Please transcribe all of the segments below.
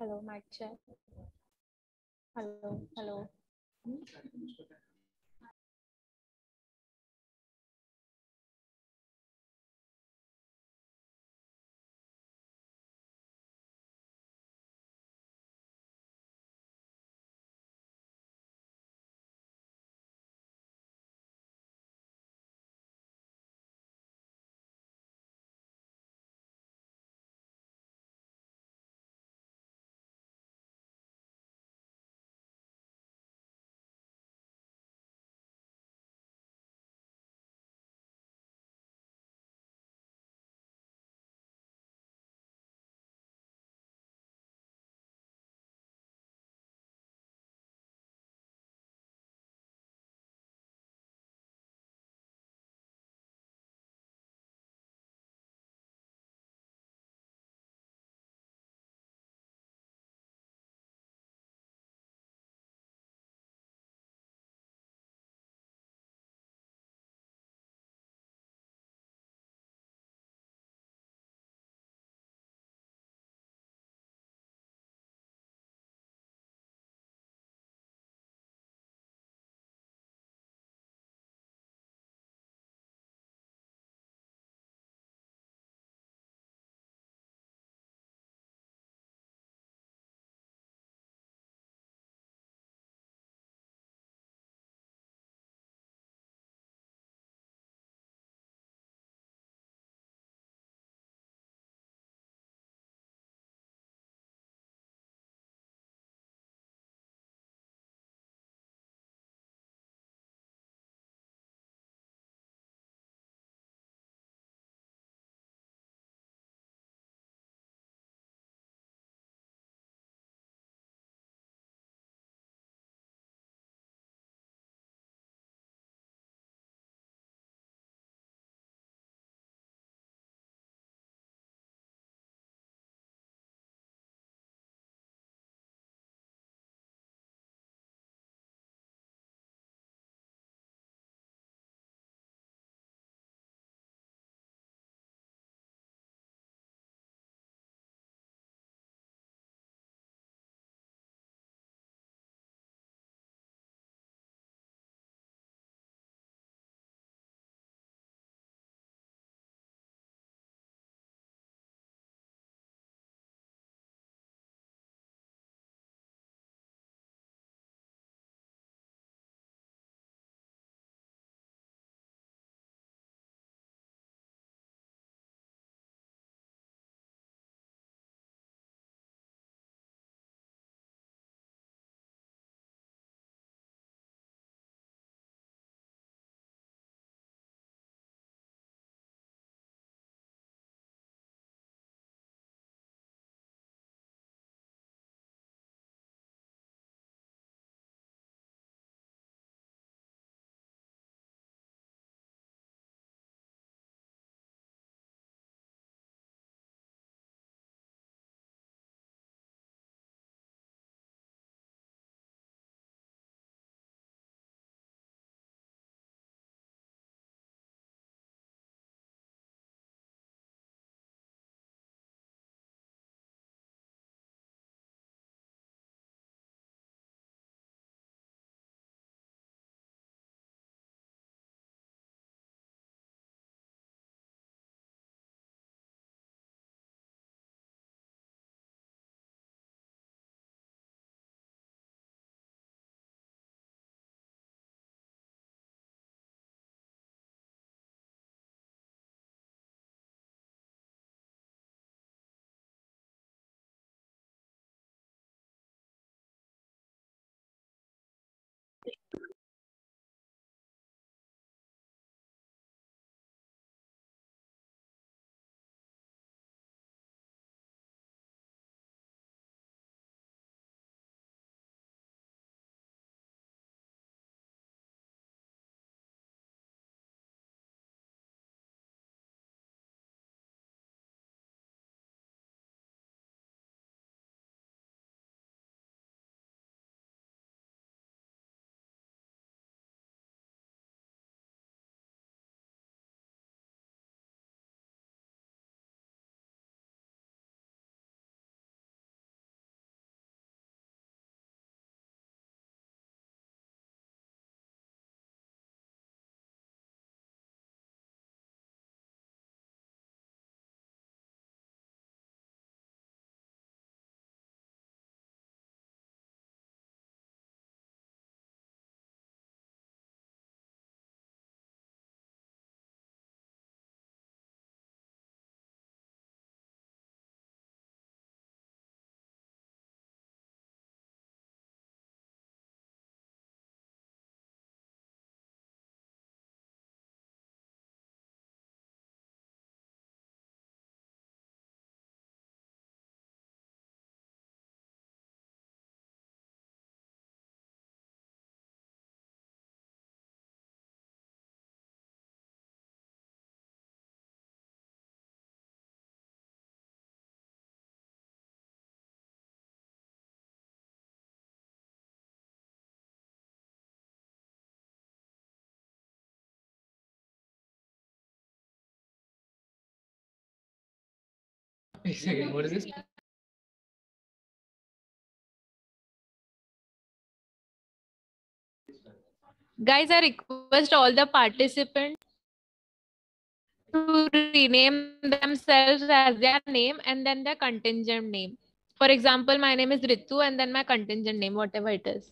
Hello, mic check. Hello, hello. Wait a second, what is this? Guys, I request all the participants to rename themselves as their name and then their contingent name. For example, my name is Ritu and then my contingent name, whatever it is.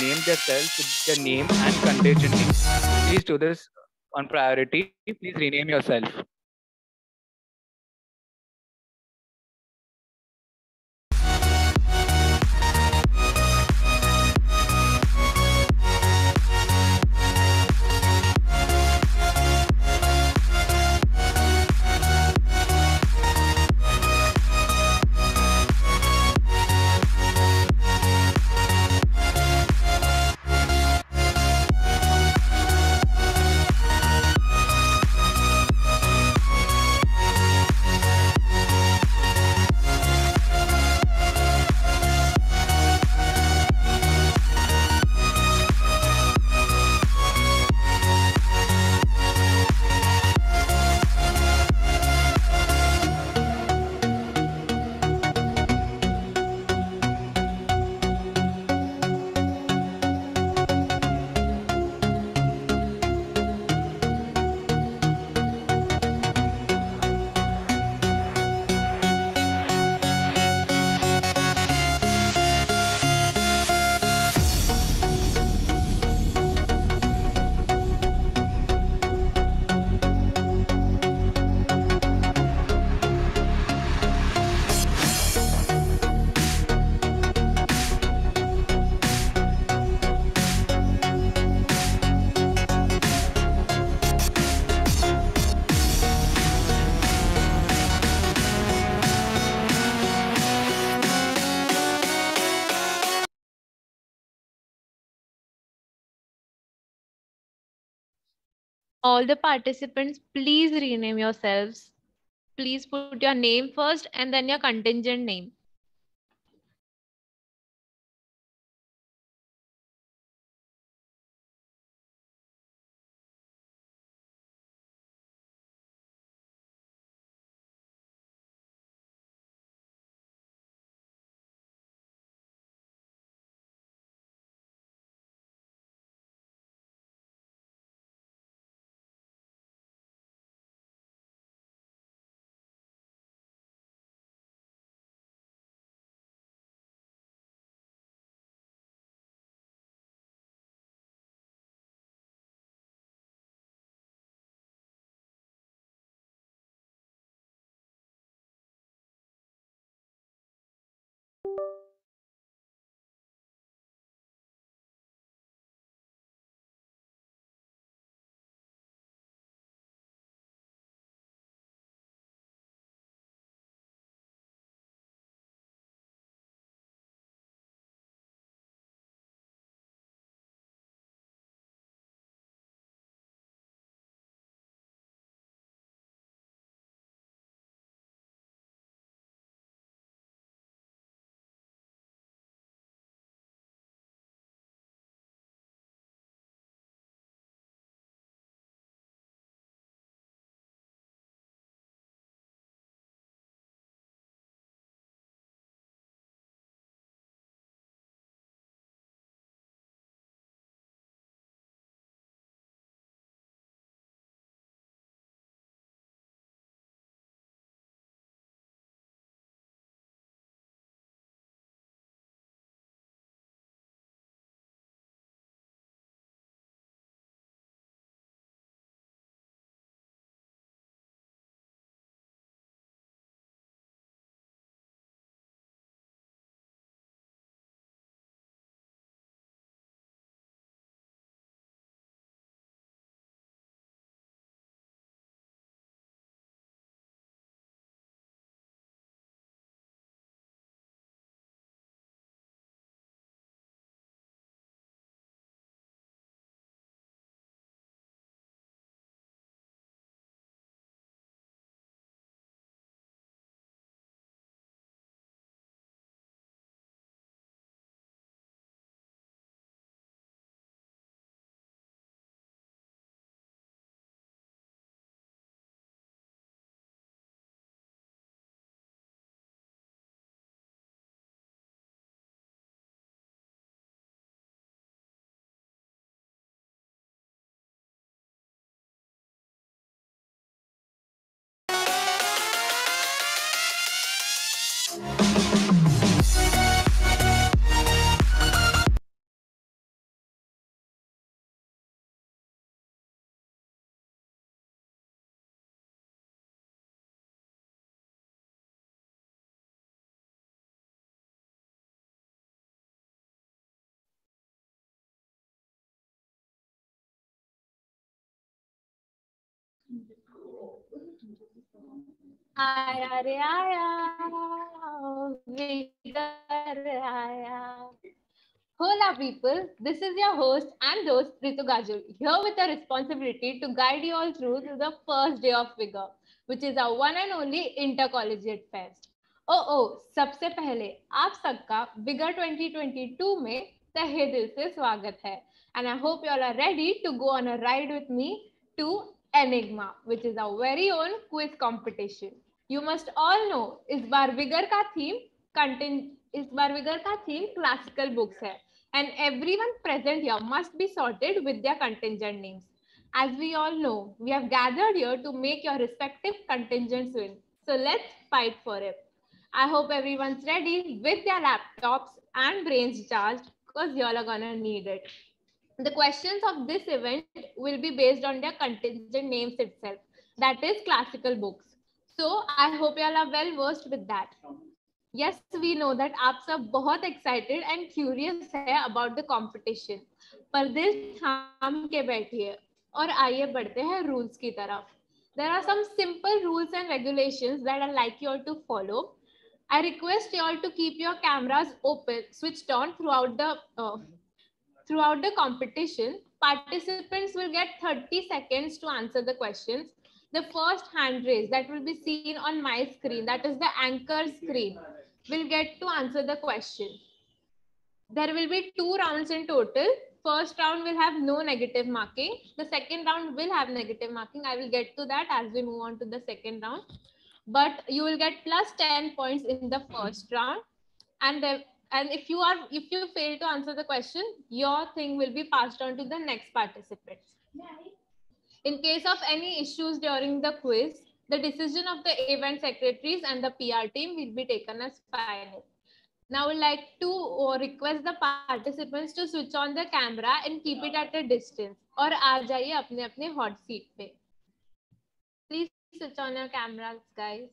Rename themselves with their name and name. Please do this on priority. Please rename yourself. All the participants, please rename yourselves. Please put your name first and then your contingent name. आया रे आया Hola people, this is your host and host Ritu Gajul, here with the responsibility to guide you all through to the first day of Vigor, which is our one and only intercollegiate fest. Oh oh, सबसे पहले आप सबका Vigor 2022 में तहे दिल से स्वागत है and I hope you all are ready to go on a ride with me to Enigma, which is our very own quiz competition. You must all know इस बार Vigor का theme content इस बार Vigor का theme classical books है and everyone present here must be sorted with their contingent names. As we all know, we have gathered here to make your respective contingents win. So let's fight for it. I hope everyone's ready with their laptops and brains charged because you all are gonna need it. The questions of this event will be based on their contingent names itself, that is classical books. So I hope you all are well versed with that. Yes, we know that आप सब बहुत excited and curious है about the competition. पर दिल थाम के बैठिए और आइए बढ़ते हैं rules की तरफ. There are some simple rules and regulations that I'd like you all to follow. I request you all to keep your cameras open, switched on throughout the uh, throughout the competition, participants will get 30 seconds to answer the questions. The first hand raise that will be seen on my screen, that is the anchor screen, will get to answer the question. There will be two rounds in total. First round will have no negative marking. The second round will have negative marking. I will get to that as we move on to the second round. But you will get plus 10 points in the first round. And and if you are if you fail to answer the question, your thing will be passed on to the next participant. In case of any issues during the quiz, the decision of the event secretaries and the PR team will be taken as final. Now, I would like to uh, request the participants to switch on the camera and keep it at a distance. और आ जाइए अपने अपने hot seat पे. Please switch on your cameras, guys.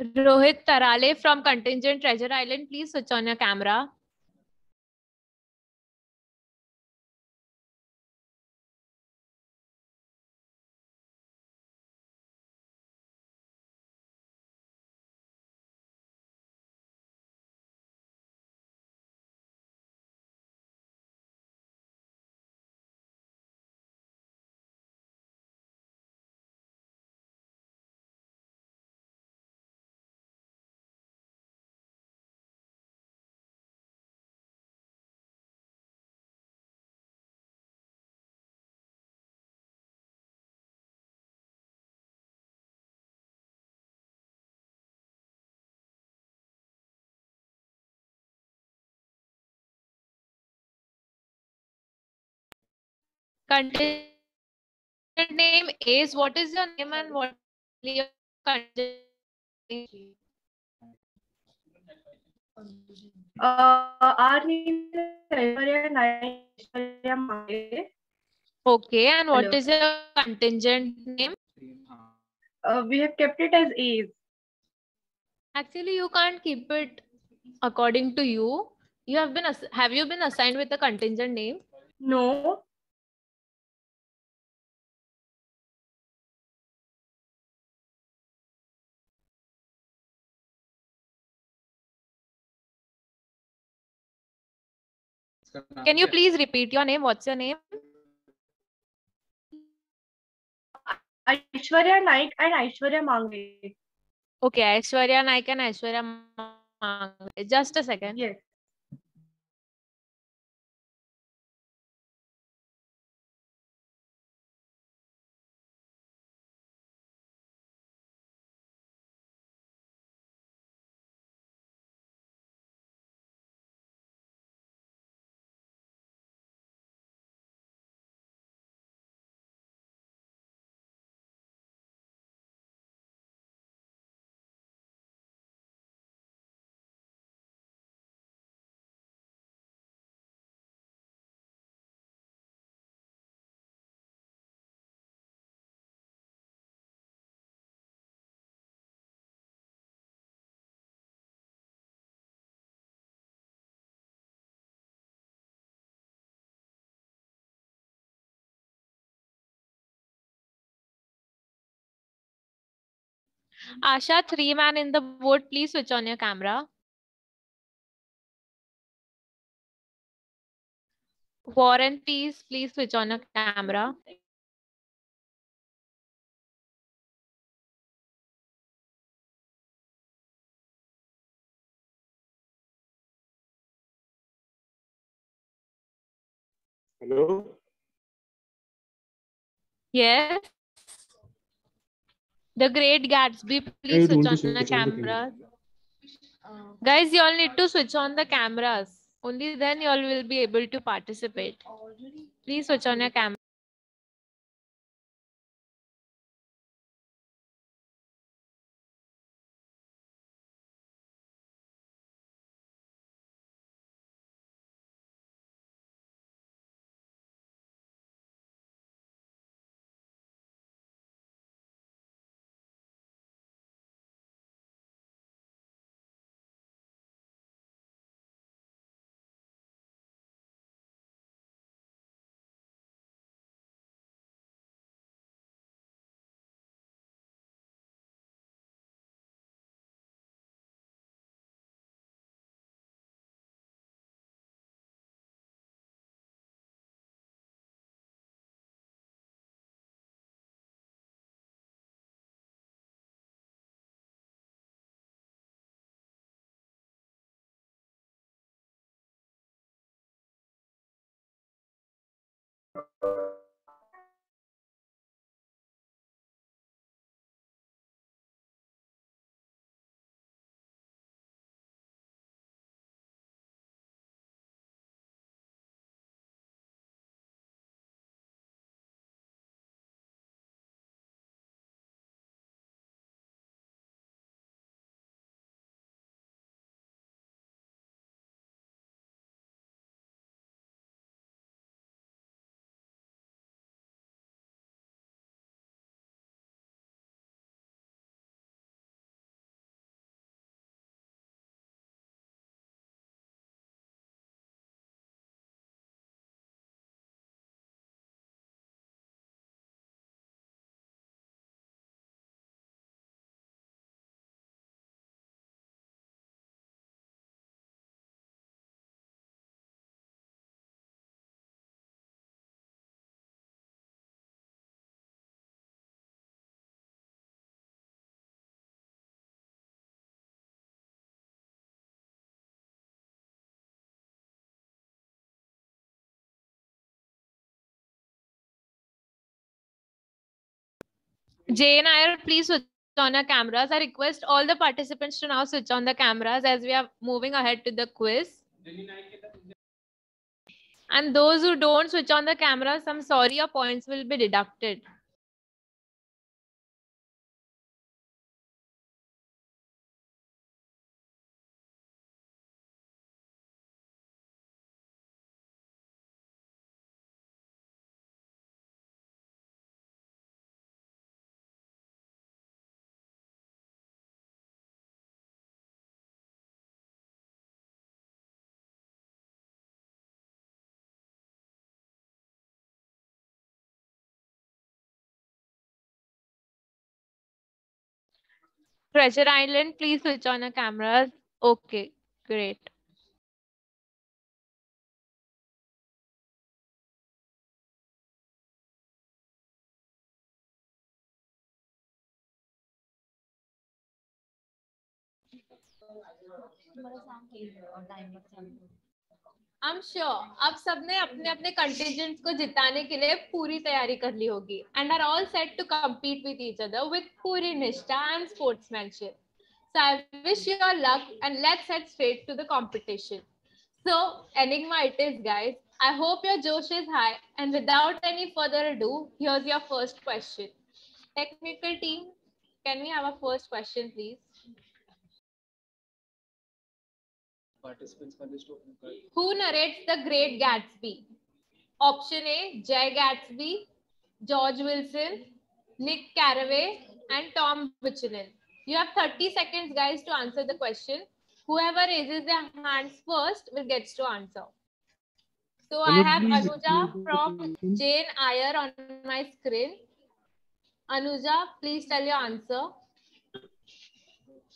Rohit Tarale from Contingent Treasure Island, please switch on your camera. Contingent name is what is your name and what your contingent name? Uh, our name is Aishwarya Naik, Aishwarya Mange. Okay, and what Hello. is your contingent name? Uh, we have kept it as A's. Actually, you can't keep it according to you. You have been have you been assigned with a contingent name? No, Can you please repeat your name? What's your name? Aishwarya Naik and Aishwarya Mange. Okay, Aishwarya Naik and Aishwarya Mange. Just a second. Yes. Asha, three man in the boat, please switch on your camera. Warren, please, please switch on your camera. Hello. Yes. The Great Gatsby, please switch on switch the on the camera. cameras. Guys, you all need to switch on the cameras. Only then you all will be able to participate. Please switch on your camera. uh, Jane Eyre please switch on your cameras. I request all the participants to now switch on the cameras as we are moving ahead to the quiz. And those who don't switch on the cameras, I'm sorry, your points will be deducted. Treasure Island, please switch on your cameras. Okay, great. I'm sure आप सबने अपने अपने contingents को जिताने के लिए पूरी तैयारी कर ली होगी and are all set to compete with each other with पूरी निष्ठा and sportsmanship. So I wish you all luck and let's head straight to the competition. So Enigma it is guys. I hope your Josh is high and without any further ado, here's your first question. Technical team, can we have a first question please? Participants Who narrates The Great Gatsby? Option A, Jay Gatsby, George Wilson, Nick Carraway, and Tom Buchanan. You have 30 seconds, guys, to answer the question. Whoever raises their hands first will get to answer. So I have Anuja from Jane Eyre on my screen. Anuja, please tell your answer.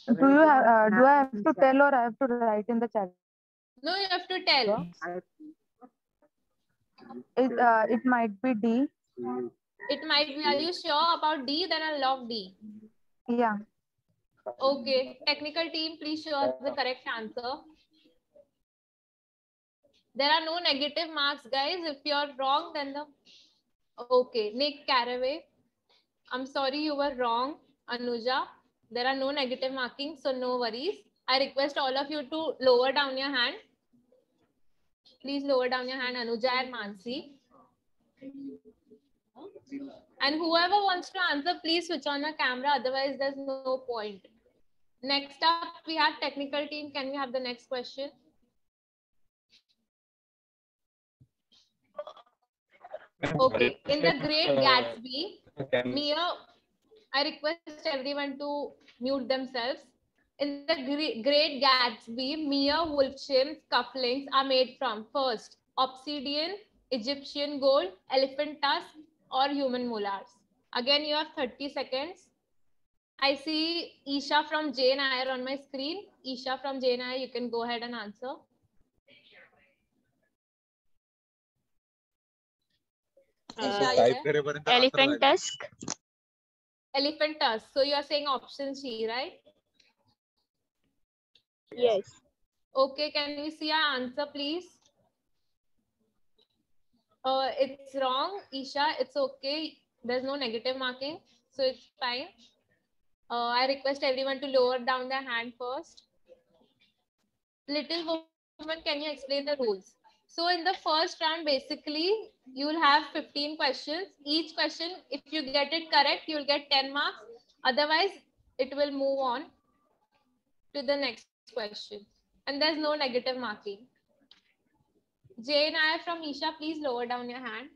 Do you have, uh, do I have to tell or I have to write in the chat? No, you have to tell. It, uh, it might be D. It might be, are you sure about D? Then I'll lock D. Yeah. Okay, technical team, please show us the correct answer. There are no negative marks, guys. If you're wrong, then the... Okay, Nick Carraway. I'm sorry you were wrong, Anuja. There are no negative markings, so no worries. I request all of you to lower down your hand. Please lower down your hand, Anuja and Mansi. And whoever wants to answer, please switch on your camera. Otherwise, there's no point. Next up, we have technical team. Can we have the next question? Okay. In the Great Gatsby, Mia, I request everyone to mute themselves. In the Great Gatsby, Meyer Wolfsheim's cufflinks are made from first obsidian, Egyptian gold, elephant tusk, or human molars. Again, you have 30 seconds. I see Isha from Jane on my screen. Isha from Jane you can go ahead and answer. Uh, elephant tusk. Elephant tusk. So you are saying option C, right? Yes. Okay, can we see our answer, please? Uh, it's wrong, Isha. It's okay. There's no negative marking, so it's fine. Uh, I request everyone to lower down their hand first. Little woman, can you explain the rules? So in the first round, basically, you will have 15 questions. Each question, if you get it correct, you will get 10 marks. Otherwise, it will move on to the next question. And there's no negative marking. Jay and I from Isha, please lower down your hand.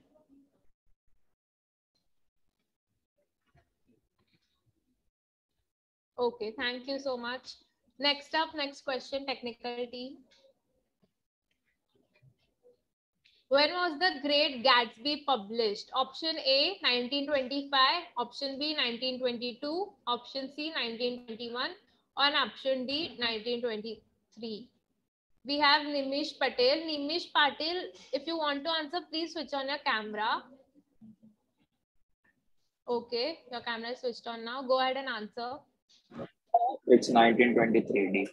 Okay, thank you so much. Next up, next question, technical team. When was the Great Gatsby published? Option A, 1925, option B, 1922, option C, 1921, or option D, 1923. We have Nimish Patel. Nimish Patel, if you want to answer, please switch on your camera. Okay, your camera is switched on now. Go ahead and answer. It's 1923D.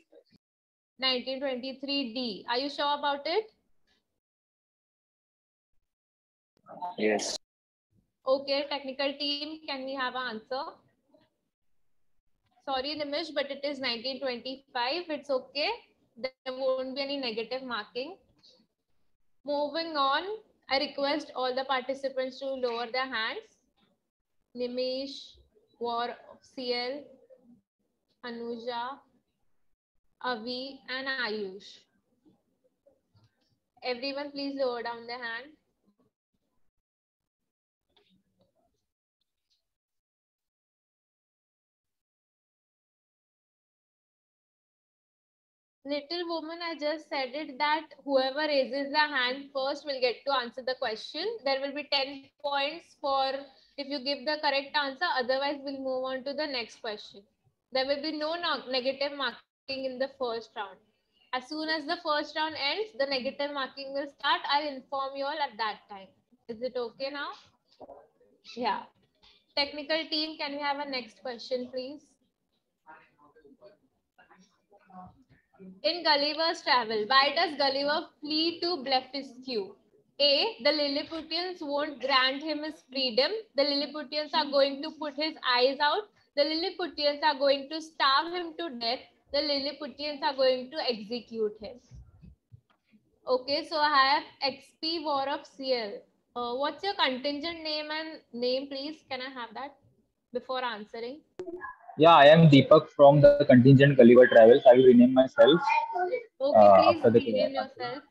1923D. Are you sure about it? Yes. Okay, technical team, can we have an answer? Sorry, Nimish, but it is 1925. It's okay. There won't be any negative marking. Moving on, I request all the participants to lower their hands. Nimish, War CL, Anuja, Avi, and Ayush. Everyone, please lower down their hand. Little woman, I just said it that whoever raises the hand first will get to answer the question. There will be 10 points for if you give the correct answer. Otherwise, we'll move on to the next question. There will be no no- negative marking in the first round. As soon as the first round ends, the negative marking will start. I'll inform you all at that time. Is it okay now? Yeah. Technical team, can we have a next question, please? In Gulliver's Travel, why does Gulliver flee to Blefuscu? A. The Lilliputians won't grant him his freedom. The Lilliputians are going to put his eyes out. The Lilliputians are going to starve him to death. The Lilliputians are going to execute him. Okay, so I have XP War of CL. Uh, what's your contingent name and name, please? Can I have that before answering? Yeah, I am Deepak from the contingent Gulliver Travels. I will rename myself. Okay, Uh, after the rename yourself.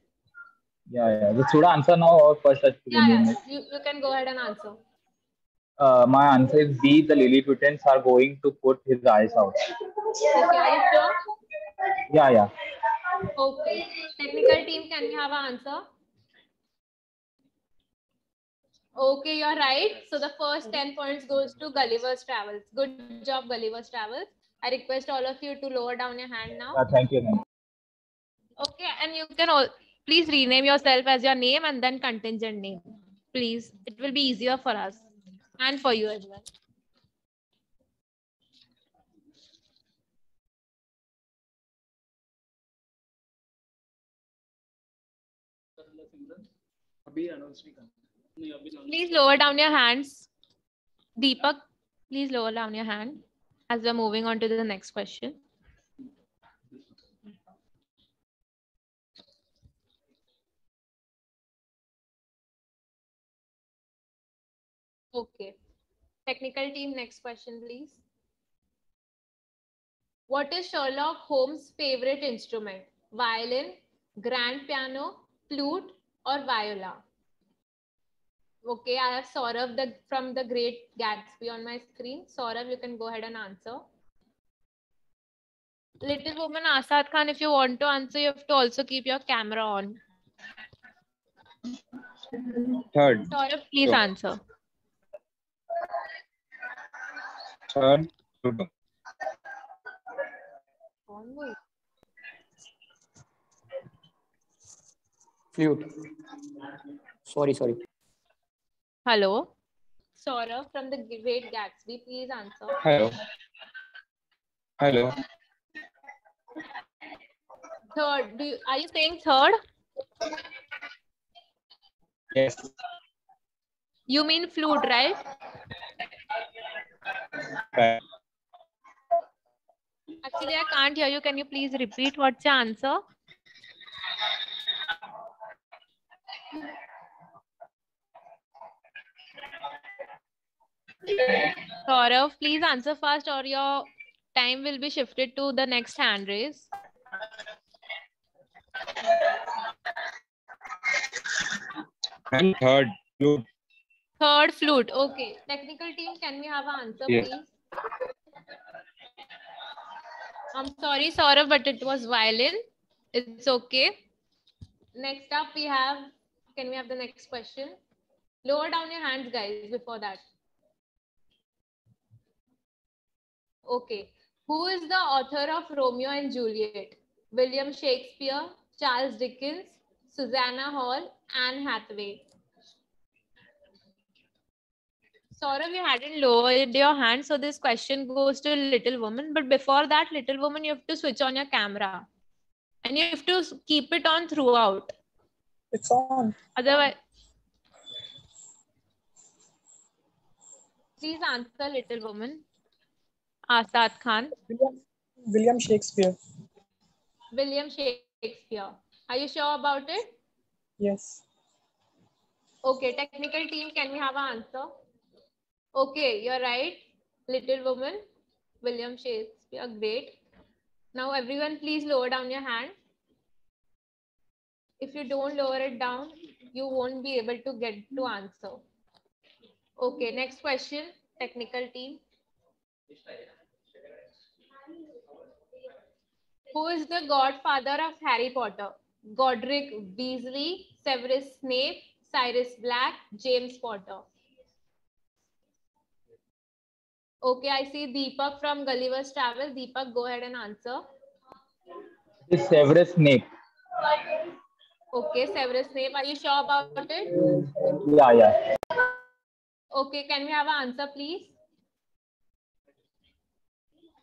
Yeah, yeah. So should I answer now or first I Yeah, yeah. You, you can go ahead and answer. Uh, my answer is B. The Lilliputians are going to put his eyes out. Okay, are you sure? Yeah, yeah. Okay. Technical team, can we have an answer? Okay, you're right. So the first 10 points goes to Gulliver's Travels. Good job, Gulliver's Travels. I request all of you to lower down your hand now. yeah thank you. ma'am. Okay, and you can all please rename yourself as your name and then contingent name. Please, it will be easier for us and for you as well. Please lower down your hands. Deepak, please lower down your hand as we're moving on to the next question. Okay. Technical team, next question, please. What is Sherlock Holmes' favorite instrument? Violin, grand piano, flute, or viola? Okay, I have Saurav the, from the Great Gatsby on my screen. Saurav, you can go ahead and answer. Little woman Asad Khan, if you want to answer, you have to also keep your camera on. Third. Saurav, please Sure. answer. Third. Flute. Sorry, sorry. Hello. Saurav from the Great Gatsby, please answer. Hello. Hello. Third, do you, are you saying third? Yes. You mean flute, right? Right. Actually, I can't hear you. Can you please repeat what's your answer? Saurav, please answer first or your time will be shifted to the next hand raise. And third. flute. Third flute. Okay. Technical team, can we have an answer, Yes. please? I'm sorry, Saurav, but it was violin. It's okay. Next up, we have, can we have the next question? Lower down your hands, guys, before that. Okay. Who is the author of Romeo and Juliet? William Shakespeare, Charles Dickens, Susanna Hall, Anne Hathaway. Saurav, you hadn't lowered your hand, so this question goes to Little Woman. But before that, Little Woman, you have to switch on your camera. And you have to keep it on throughout. It's on. Otherwise, please answer, Little Woman. Asad Khan, William, William Shakespeare. William Shakespeare. Are you sure about it? Yes. Okay, technical team, can we have an answer? Okay, you're right. Little Woman, William Shakespeare, great. Now everyone please lower down your hand. If you don't lower it down, you won't be able to get to answer. Okay, next question, technical team. Who is the godfather of Harry Potter? Godric Weasley, Severus Snape, Sirius Black, James Potter. Okay, I see Deepak from Gulliver's Travel. Deepak, go ahead and answer. It's Severus Snape. Okay, Severus Snape, are you sure about it? Yeah, yeah. Okay, can we have an answer, please?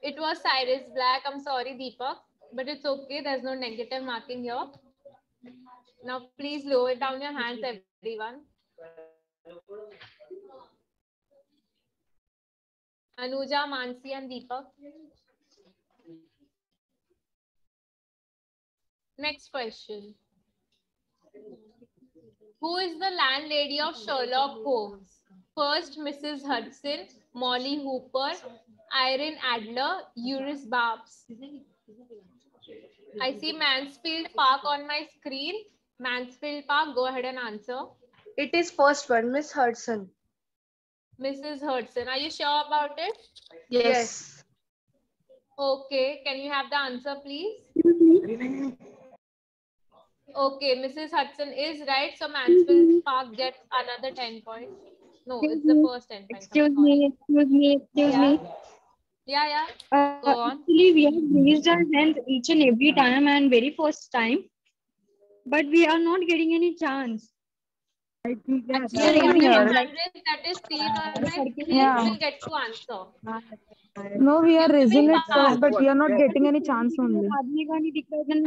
It was Sirius Black. I'm sorry, Deepak, but it's okay. There's no negative marking here. Now, please lower down your hands, everyone. Anuja, Mansi, and Deepak. Next question. Who is the landlady of Sherlock Holmes? First, Mrs. Hudson, Molly Hooper, Irene Adler, Euris Barbs. I see Mansfield Park on my screen. Mansfield Park, go ahead and answer. It is first one, Miss Hudson. Mrs. Hudson, are you sure about it? Yes. Okay, can you have the answer, please? Okay, Mrs. Hudson is right. So Mansfield Park gets another 10 points. No, it's the first 10 points. Excuse me, excuse me, excuse Yeah. me. Yeah, yeah. Uh, Go on. Actually, we have raised our hands each and every time and very first time, but we are not getting any chance. I think that's yeah, that is seen yeah. will get to answer. No, we are raising it but we are not getting any chance only. Then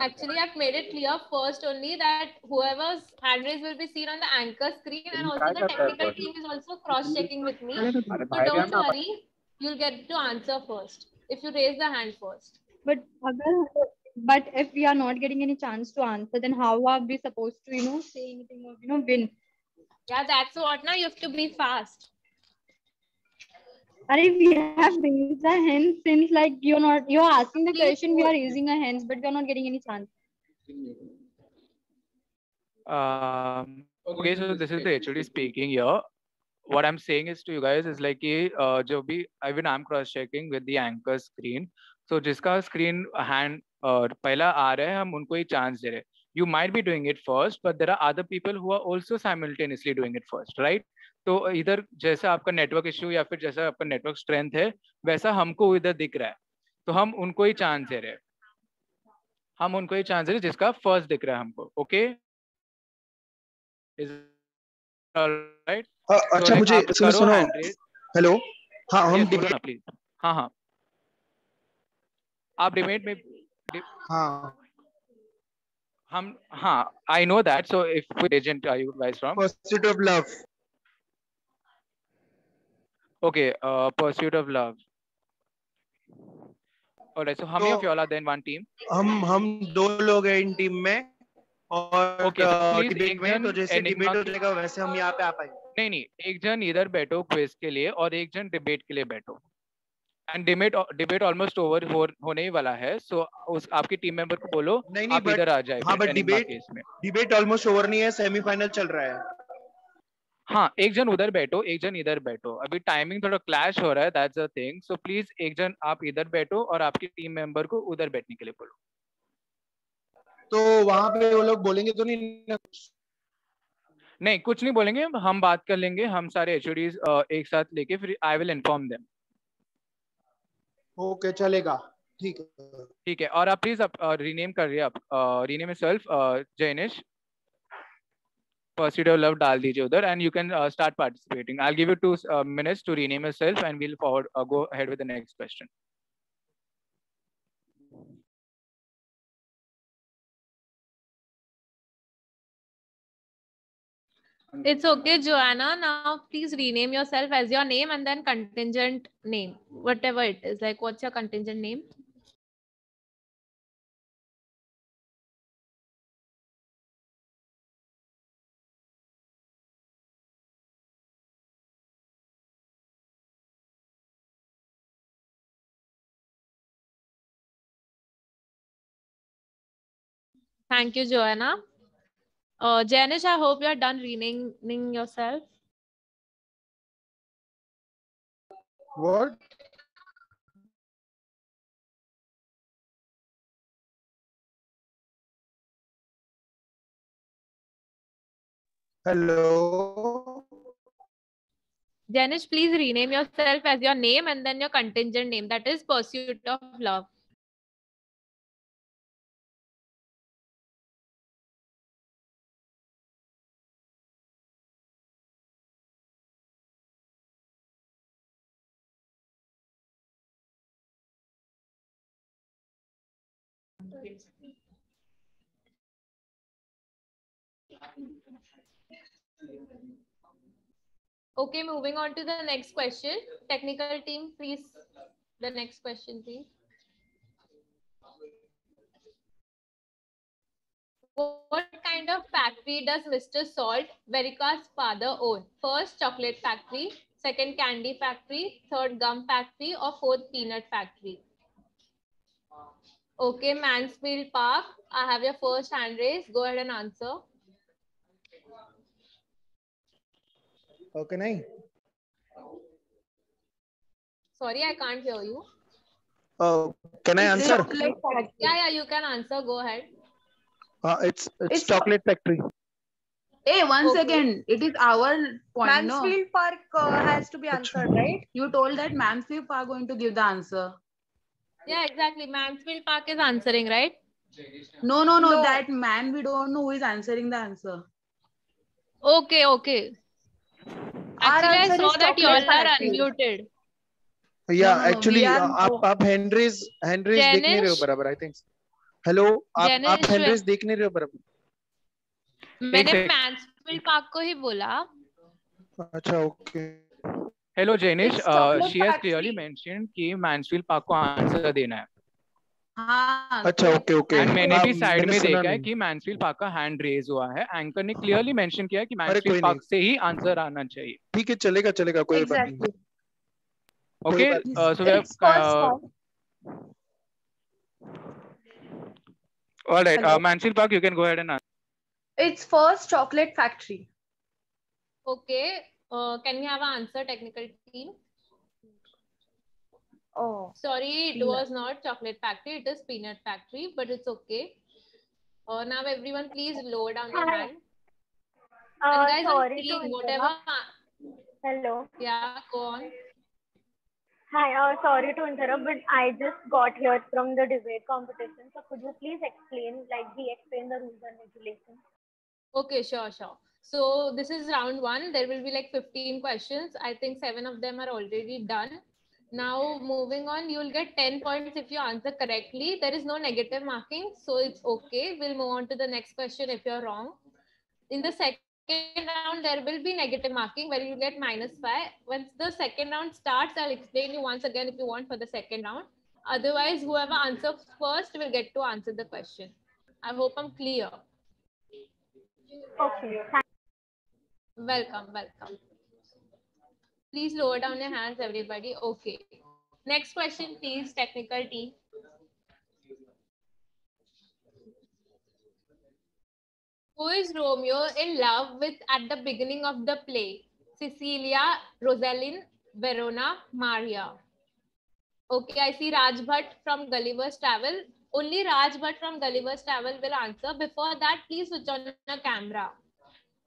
Actually, I've made it clear first only that whoever's hand raise will be seen on the anchor screen and also the technical team is also cross-checking with me. So don't worry, you'll get to answer first if you raise the hand first. But but if we are not getting any chance to answer, then how are we supposed to, you know, say anything or, you know, win? Yeah, that's what now you have to be fast. Are we have raised our hands since like you're not you're asking the Please question, we vote. are raising our hands, but we're not getting any chance. Um, okay, so this is the HOD speaking here. What I'm saying is to you guys is like कि uh, जो भी even I'm cross checking with the anchor screen. So जिसका screen hand uh, पहला आ रहा है हम उनको ही chance दे रहे हैं. You might be doing it first, but there are other people who are also simultaneously doing it first, right? तो इधर जैसा आपका नेटवर्क इश्यू या फिर जैसा आपका नेटवर्क स्ट्रेंथ है वैसा हमको इधर दिख रहा है। तो हम उनको ही चांस दे रहे हैं। हम उनको ही चांस दे रहे हैं जिसका फ़र्स्ट दिख रहा है हमको ओके राइट अच्छा मुझे सुनो सुनो। हेलो हाँ हम ना प्लीज़ हाँ हाँ। आप डिबेट में हाँ। हम हाँ I know that so if agent are you guys from of love. Okay, uh, Pursuit of Love. Alright, so how many of y'all are there in one team? हम हम दो लोग हैं इन टीम में और Okay, so डिबेट में तो जैसे डिबेट हो जाएगा वैसे हम यहाँ पे आ पाएँगे नहीं नहीं एक जन इधर बैठो क्विज के लिए और एक जन डिबेट के लिए बैठो and debate debate almost over होने ही वाला है सो उस आपकी टीम मेंबर को बोलो नहीं नहीं आप इधर आ जाए हाँ but debate debate almost over नहीं है सेमीफाइनल चल रहा है हाँ एक जन उधर बैठो एक जन इधर बैठो। अभी टाइमिंग थोड़ा क्लैश हो रहा है that's a thing so please एक जन आप इधर बैठो और आपकी टीम मेंबर को उधर बैठने के लिए बोलो। तो वहाँ पे वो लोग बोलेंगे तो नहीं नहीं कुछ नहीं बोलेंगे हम बात कर लेंगे हम सारे एच एक साथ लेके फिर I will inform them okay चलेगा। ठीक है। ठीक है और आप प्लीज़ आप रीनेम कर रही है आप rename self Jainish first video love dal dijiye udhar and you can uh, start participating i'll give you 2 uh, minutes to rename yourself and we'll forward uh, go ahead with the next question It's okay, Joanna. Now please rename yourself as your name and then contingent name, whatever it is. Like, what's your contingent name? Thank you, Joanna. Uh, Janish, I hope you're done renaming yourself. What? Hello. Janish, please rename yourself as your name and then your contingent name. That is Pursuit of Love. Okay, moving on to the next question. Technical team, please. The next question, please. What kind of factory does Mr. Salt, Veruca's father, own? First, chocolate factory. Second, candy factory. Third, gum factory. Or fourth, peanut factory. Okay, Mansfield Park. I have your first hand raised. Go ahead and answer. Okay, नहीं Sorry, I can't hear you. uh, can I answer? Yeah, yeah, you can answer. Go ahead. Uh, it's it's, It's- chocolate factory. Hey, one Okay. second. It is our point, no? Mansfield Park uh, has to be answered, right? You told that Mansfield are going to give the answer. Yeah, exactly. Mansfield Park is answering, right? No, no, no, No. That man, we don't know who is answering the answer. Okay, okay. Our Actually, I saw that you all are unmuted. Yeah, no, no, actually are- uh, आप आप Henrys Henrys देख नहीं रहे हो? बराबर I think hello आप आप Henrys देख नहीं रहे हो बराबर मैंने. मैंसफील्ड पार्क को ही बोला अच्छा okay hello Jenish she has clearly mentioned कि मैंसफील्ड पार्क को आंसर देना है। हाँ। अच्छा ओके ओके एंड मैंने हाँ, भी साइड में देखा है कि मैंसफील्ड पार्क का हैंड रेज हुआ है। एंकर ने क्लियरली मेंशन किया है कि मैंसफील्ड पार्क से ही आंसर आना चाहिए। ठीक है चलेगा चलेगा कोई बात नहीं। Okay so we have alright Mansfield park you can go ahead and it's first chocolate factory okay can go ahead and answer It's first chocolate factory. Okay. Uh, can we have an answer, technical team? Oh. Sorry, it Peanut. was not chocolate factory. It is peanut factory, but it's okay. Uh, now, everyone, please lower down your hand. Uh, and guys, sorry whatever. Hello. Yeah, go on. Hi, uh, sorry to interrupt, but I just got here from the debate competition. So could you please explain, like, we explain the rules and regulations? Okay, sure, sure. So this is round one. There will be like 15 questions. I think seven of them are already done. Now moving on, you will get 10 points if you answer correctly. There is no negative marking, so it's okay. We'll move on to the next question if you're wrong. In the second round, there will be negative marking where you get minus five. Once the second round starts, I'll explain you once again if you want for the second round. Otherwise, whoever answers first will get to answer the question. I hope I'm clear. Okay. Welcome, welcome. Please lower down your hands, everybody. Okay. Next question, please, technical team. Who is Romeo in love with at the beginning of the play? Cecilia, Rosalind, Verona, Maria. Okay, I see Raj Bhatt from Gulliver's Travel. Only Raj Bhatt from Gulliver's Travel will answer. Before that, please switch on your camera.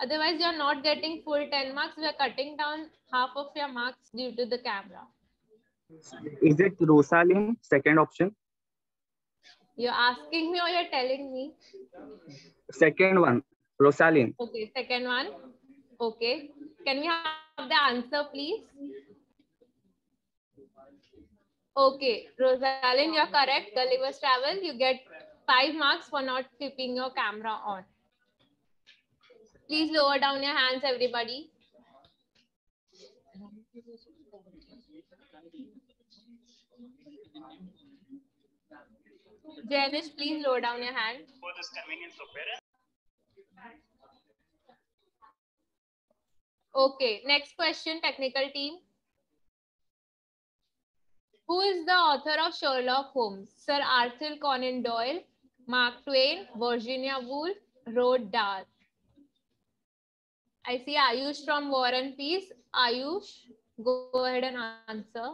Otherwise, you're not getting full 10 marks. We're cutting down half of your marks due to the camera. Is it Rosalind? Second option. You're asking me or you're telling me? Second one, Rosalind. Okay, second one. Okay. Can we have the answer, please? Okay, Rosalind, you're correct. Gulliver's Travel, you get five marks for not keeping your camera on. Please lower down your hands, everybody. Janish, please lower down your hand. Okay, next question, technical team. Who is the author of Sherlock Holmes? Sir Arthur Conan Doyle, Mark Twain, Virginia Woolf, Roald Dahl. I see Ayush from War and Peace. Ayush, go ahead and answer.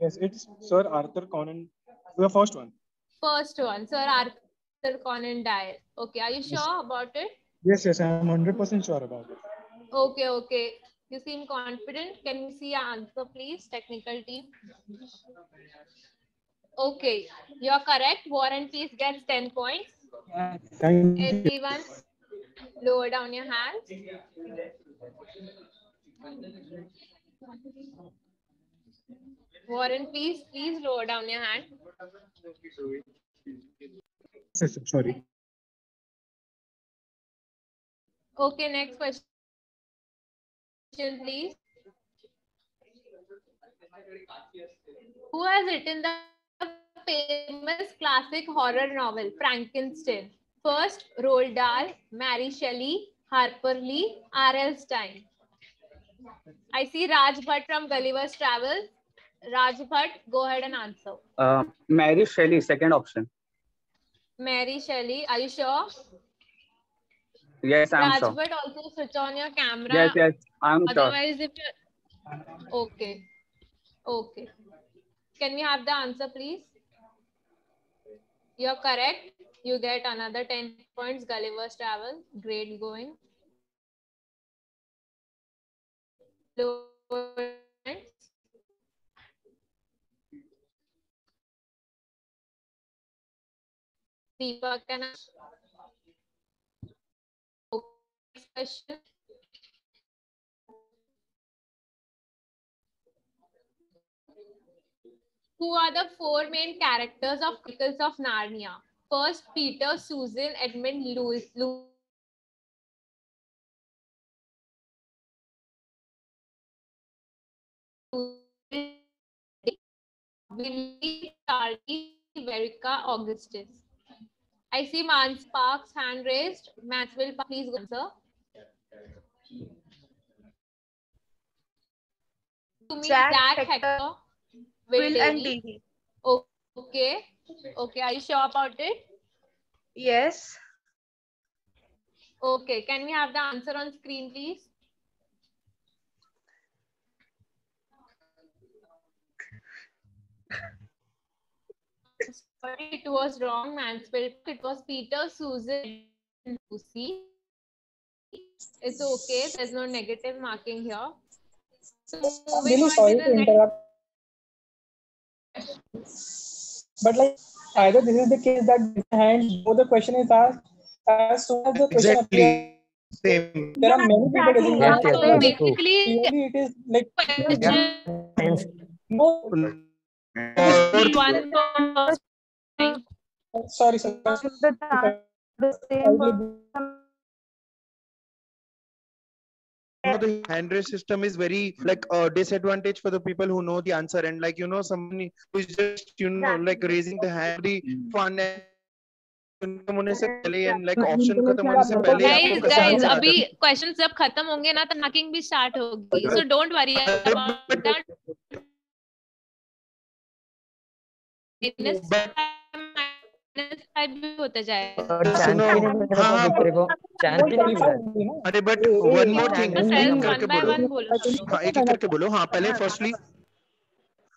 Yes, it's Sir Arthur Conan. The first one. First one, Sir Arthur Conan Doyle. Okay, are you sure about it? Yes, yes, I am hundred percent sure about it. Okay, okay. You seem confident. Can we see your answer, please, technical team? Okay, you're correct. War and Peace gets 10 points. Thank you. Lower down your hands. War and Peace, please lower down your hand. Yes, sorry. Okay, next question, please. Who has written the famous classic horror novel Frankenstein? First, Roald Dahl, Mary Shelley, Harper Lee, R.L. Stine. I see Raj Bhatt from Gulliver's Travels. Raj Bhatt, go ahead and answer. Uh, Mary Shelley, second option. Mary Shelley, are you sure? Yes, I'm Raj sure. Bhatt, also switch on your camera. Yes, yes, I'm sure. Otherwise, if you okay, okay. Can we have the answer, please? You're correct. You get another 10 points. Gulliver's Travel. Great going. Deepak. Okay, question. Who are the four main characters of Chronicles of Narnia? First, Peter, Susan, Edmund, Louis. Louis. Billy, Charlie, Verica Augustus. I see Mans Park's hand raised. Maxwell, please go answer. To me, Jack, Jack, Hector, Hector, Will and. Davey. Okay. Okay. Are you sure about it? Yes. Okay. Can we have the answer on screen, please? Sorry, it was wrong. Mansfield. It was Peter, Susan, and Lucy. It's okay. There's no negative marking here. So I'm really sorry to to the next. Interrupt. But like either this is the case that hand or the question is asked as soon as the question appears. Exactly. Same. There are many people raising Yeah, their so basically, it is like question no. one for Sorry, sir. The same know, the hand raise system is very like a disadvantage for the people who know the answer and like you know someone who is just you know like raising the hand the fun and खत्म होने से पहले and like option खत्म होने से पहले guys आपको कैसा guys answer आ अभी क्वेश्चंस जब खत्म होंगे ना तो मार्किंग भी स्टार्ट होगी so don't worry about that होता जाएगा। हाँ, हाँ, हाँ। अरे बट वन मोर थिंग एक एक करके बोलो। हाँ पहले firstly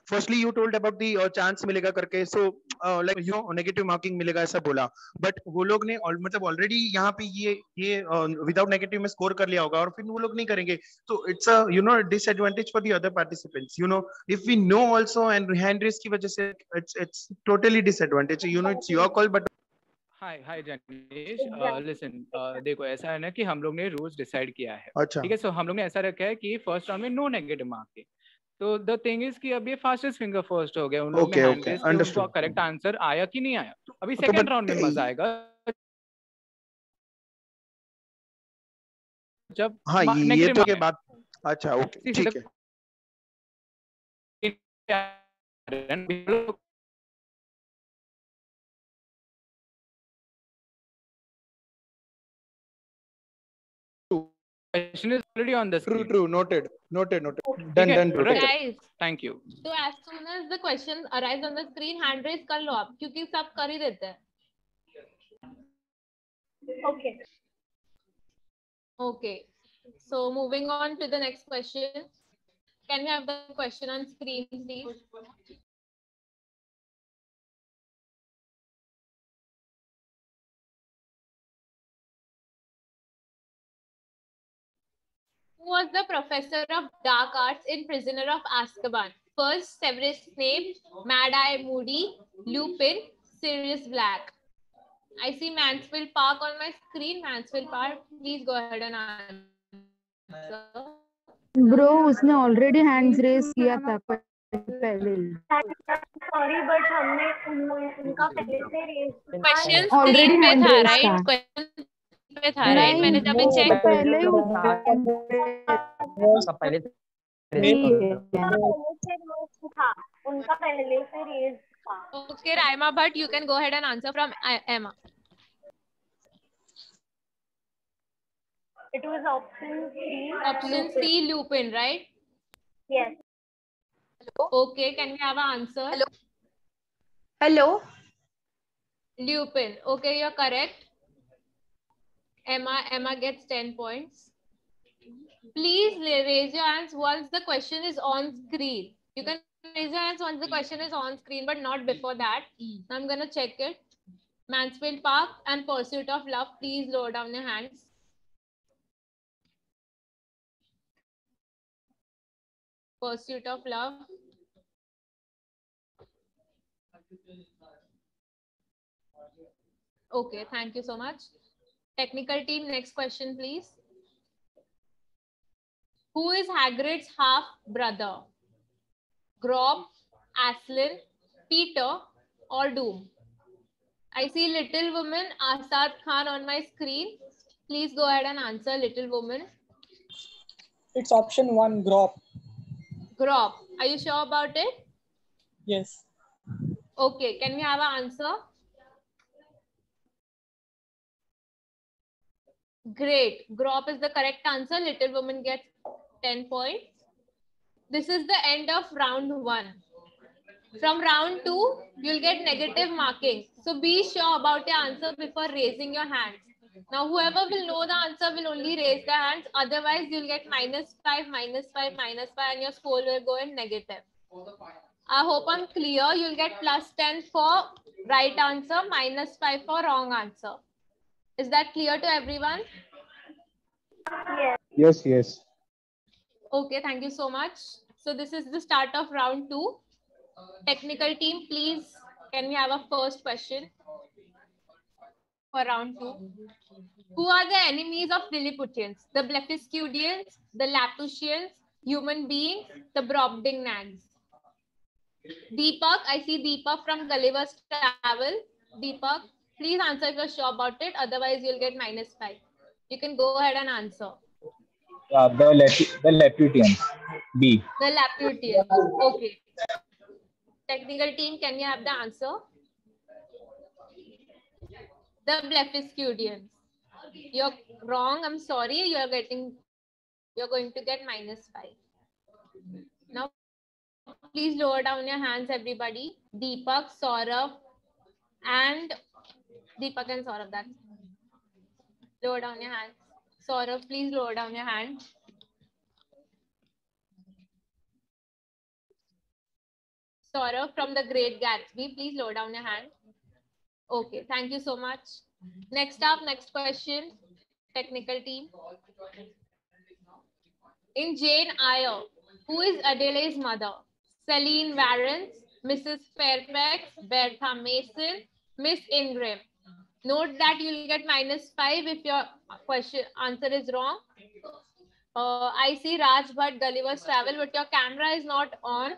firstly you told about the chance मिलेगा करके so like you know negative marking मिलेगा ऐसा बोला। बट वो लोग ने मतलब ऑलरेडी यहाँ पे ये ये विदाउट नेगेटिव में स्कोर कर लिया होगा और फिर वो लोग नहीं करेंगे। तो it's a you know disadvantage for the other participants you know if we know also and hand raise की वजह से it's it's totally disadvantage you know it's your call but hi hi Janish listen देखो ऐसा है ना कि हम लोग ने रूल्स डिसाइड किया है। अच्छा। ठीक है सो हम लोग ने ऐसा रखा है कि फ़र्स्ट राउंड में नो नेगेटिव मार्क है तो द थिंग इज़ कि अब ये फास्टेस्ट फिंगर फ़र्स्ट हो गया उन लोग रेस करेक्ट आंसर आया कि नहीं आया? अभी तो सेकंड राउंड में मज़ा आएगा। जब हाँ ये तो के बाद अच्छा ओके ठीक है। question is already on the True, screen. true. Noted. Noted. Noted. ठीक Done, है, done. bro. right? guys Thank you. तो as soon as the question arrives on the screen hand raise कर लो आप क्योंकि सब कर ही देते हैं Okay. Okay. So moving on to the next question. Can we have the question on screen, please? was the professor of dark arts in Prisoner of Azkaban? First, Severus Snape, Mad Eye Moody, Lupin, Sirius Black. I see Mansfield Park on my screen. Mansfield Park, please go ahead and answer. Bro उसने already hands raise किया था प- पहले sorry but हमने उन- उनका पहले से रेज Question Already screen पे hand था, raised right? था। Question पे था राइट मैंने जब चेक पहले वो सब उनका पहले से रेज था okay Raima but you can go head and answer from Emma It was option C. Option C, Lupin, lupin right? Yes. Hello? Okay, can we have an answer? Hello. Hello. Lupin. Okay, you are correct. Emma, Emma gets 10 points. Please raise your hands once the question is on screen. You can raise your hands once the question is on screen, but not before that. I'm gonna check it. Mansfield Park and Pursuit of Love, please lower down your hands. Pursuit of Love. Okay, thank you so much. Technical team, next question, please. Who is Hagrid's half brother? Grawp, Aslan, Peter, or Doom? I see Little Woman, Asad Khan on my screen. Please go ahead and answer, Little Woman. It's option one, Grawp. Grawp, are you sure about it? Yes. Okay, can we have an answer? Great. Grawp is the correct answer. Little woman gets 10 points. This is the end of round one. From round two, you'll get negative marking. So be sure about your answer before raising your hand. Now, whoever will know the answer will only raise their hands. Otherwise, you'll get minus 5, minus 5, minus 5, and your score will go in negative. I hope I'm clear. You'll get plus 10 for right answer, minus 5 for wrong answer. Is that clear to everyone? Yes. Yes, yes. Okay, thank you so much. So this is the start of round two. Technical team, please, can we have a first question for round two? Who are the enemies of Lilliputians? The Blefuscudians, the Laputians, human beings, the Brobdingnags. Deepak, I see Deepak from Gulliver's Travel. Deepak, please answer if you're sure about it. Otherwise, you'll get minus five. You can go ahead and answer. Yeah, the Lep- the Laputians. B. The Laputians. Okay. Technical team, can you have the answer? The Blefuscudians. You're wrong. I'm sorry. You're getting. You're going to get minus five. Now, please lower down your hands, everybody. Deepak, Saurav, and Deepak and Saurav. That's lower down your hands. Saurav, please lower down your hand. Saurav from the Great Gatsby, please lower down your hand. Okay, thank you so much. Next up, next question, technical team. In Jane Eyre, who is Adelaide's mother? Celine Warrens, Mrs. Fairfax, Bertha Mason, Miss Ingram. Note that you'll get minus five if your question answer is wrong. Uh, I see Raj Bhatt Gulliver's Travel, but your camera is not on.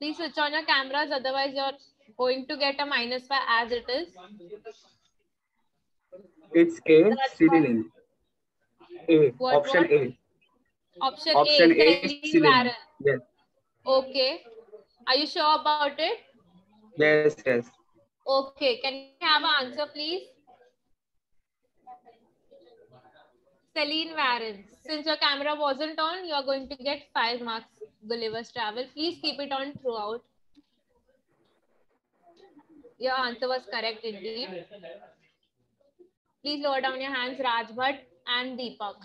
Please switch on your cameras, otherwise you're going to get a minus five as it is. It's A, Cyril. A, What, option what? A. Option, Option A, A, Celine Celine. Warren. Yes, Okay. Are you sure about it? yes, yes. Okay. Can you have an answer, please? Celine Warren. Since your camera wasn't on, you're going to get five marks. Gulliver's Travel. Please keep it on throughout. Your answer was correct indeed. Please lower down your hands, Raj and Deepak.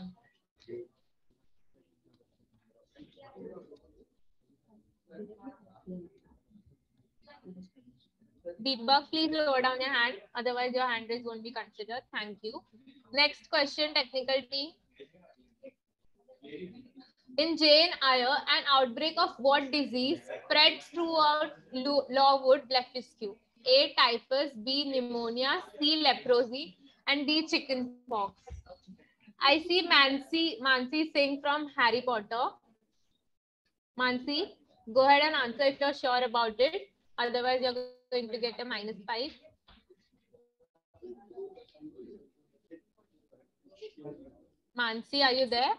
Deepak, please lower down your hand. Otherwise, your hand is to be considered. Thank you. Next question, technical team. In Jane Eyre, an outbreak of what disease spreads throughout Lowood Blefuscu? A. Typhus, B. Pneumonia, C. Leprosy, and D. Chickenpox. I see Mansi, Mansi Singh from Harry Potter. Mansi, go ahead and answer if you're sure about it. Otherwise, you're going to get a minus five. Mansi, are you there?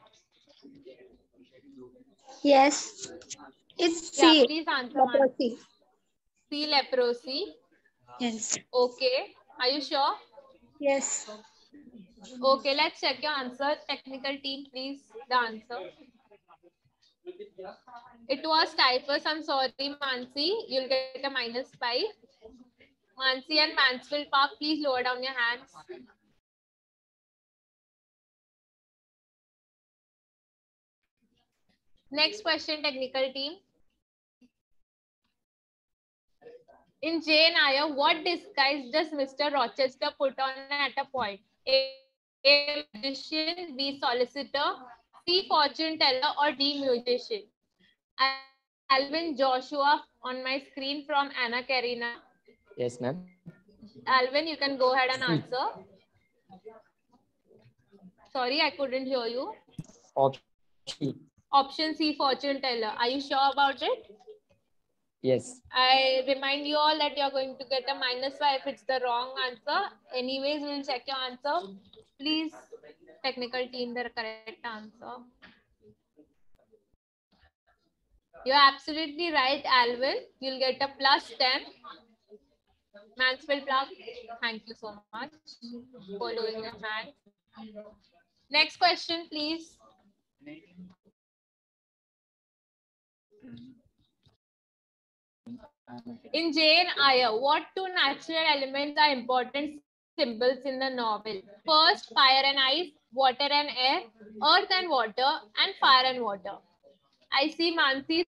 Yes. It's Yeah, C. please answer. Leprosy. C. Leprosy. Yes. Okay. Are you sure? Yes. Okay, let's check your answer. Technical team, please, the answer. It was typhus. I'm sorry, Mansi. You'll get a minus five. Mansi and Mansfield Park, please lower down your hands. Next question, technical team. In Jane Eyre, what disguise does Mr. Rochester put on at a point? A, A magician, B solicitor, C fortune teller, or D musician? Alvin Joshua on my screen from Anna Karenina. Yes, ma'am. Alvin, you can go ahead and hmm. answer. Sorry, I couldn't hear you. Option. Option C, fortune teller. Are you sure about it? Yes. I remind you all that you're going to get a minus five if it's the wrong answer. Anyways, we'll check your answer. Please, technical team, the correct answer. You're absolutely right, Alvin. You'll get a plus 10. Mansfield Park, thank you so much for lowering your hand. Next question, please. In Jane Eyre, what two natural elements are important symbols in the novel? First, fire and ice, water and air, earth and water, and fire and water. I see Mansi